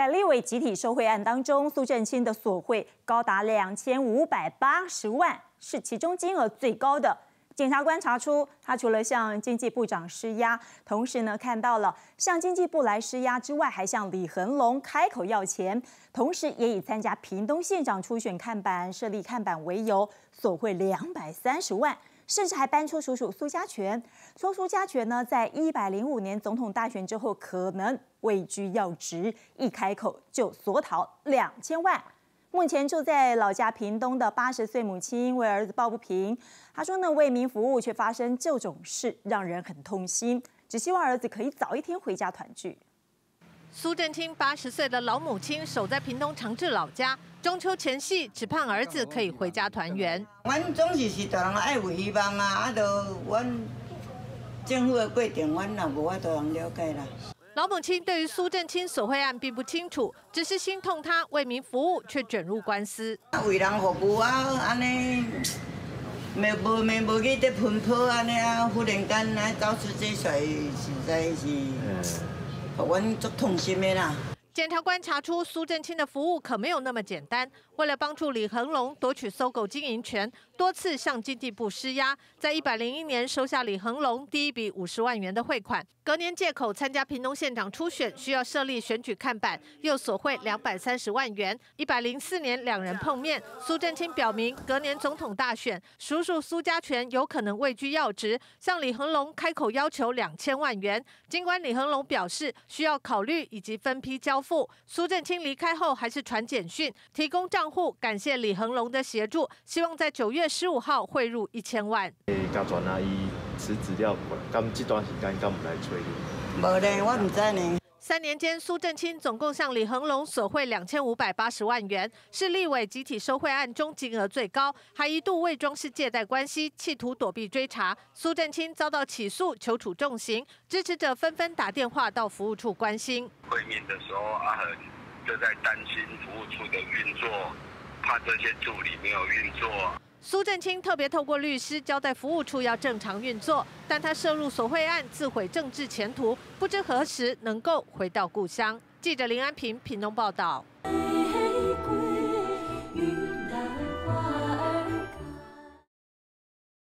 在立委集体受贿案当中，苏振清的索贿高达两千五百八十万，是其中金额最高的。检察官查出，他除了向经济部长施压，同时呢看到了向经济部来施压之外，还向李恒龙开口要钱，同时也以参加屏东县长初选看板、设立看板为由，索贿两百三十万。甚至还搬出叔叔苏家全，说苏家全呢，在一百零五年总统大选之后，可能位居要职，一开口就索讨两千万。目前住在老家屏东的八十岁母亲为儿子抱不平，他说呢，为民服务却发生这种事，让人很痛心，只希望儿子可以早一天回家团聚。苏振清八十岁的老母亲守在屏东长治老家。中秋前夕，只盼儿子可以回家团圆。阮总是是大人爱有希望啊，啊，都阮政府的规定，阮也无法度人了解啦。老母亲对于苏振清索贿案并不清楚，只是心痛他为民服务却卷入官司。为人服务啊，安尼没无没无去得奔波安尼啊，忽然间来遭出这事，实在是，互阮足痛心的啦。检察官查出苏振清的服务可没有那么简单。为了帮助李恒龙夺取搜狗经营权，多次向经济部施压，在一百零一年收下李恒龙第一笔五十万元的汇款，隔年借口参加屏东县长初选需要设立选举看板，又索贿两百三十万元。一百零四年两人碰面，苏振清表明隔年总统大选，叔叔苏家全有可能位居要职，向李恒龙开口要求两千万元。尽管李恒龙表示需要考虑以及分批交。付苏振清离开后，还是传简讯提供账户，感谢李恒龙的协助，希望在九月十五号汇入一千万。家传阿姨辞职了，咁这段时间敢唔来催你？无咧，我唔知呢。三年间，苏振清总共向李恒龙索贿两千五百八十万元，是立委集体收贿案中金额最高，还一度伪装是借贷关系，企图躲避追查。苏振清遭到起诉，求处重刑，支持者纷纷打电话到服务处关心。会面的时候，阿恒就在担心服务处的运作，怕这些助理没有运作。苏振清特别透过律师交代服务处要正常运作，但他涉入索贿案，自毁政治前途，不知何时能够回到故乡。记者林安平屏东报道。